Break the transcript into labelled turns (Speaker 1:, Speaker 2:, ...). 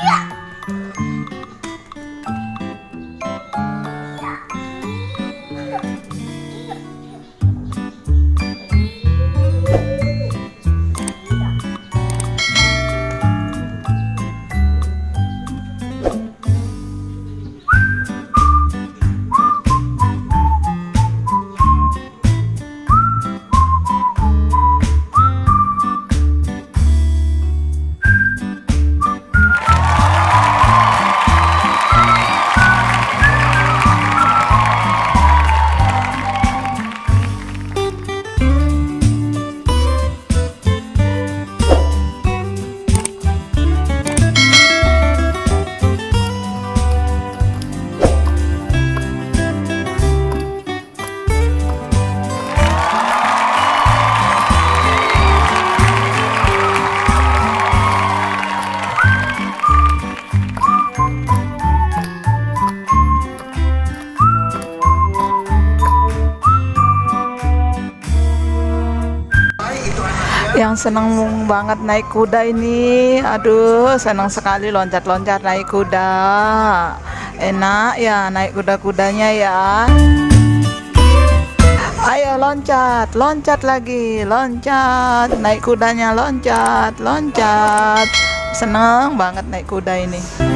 Speaker 1: Yeah. Yang senang banget naik kuda ini. Aduh, senang sekali loncat-loncat naik kuda. Enak ya naik kuda-kudanya ya. Ayo loncat, loncat lagi, loncat. Naik kudanya loncat, loncat. Senang banget naik kuda ini.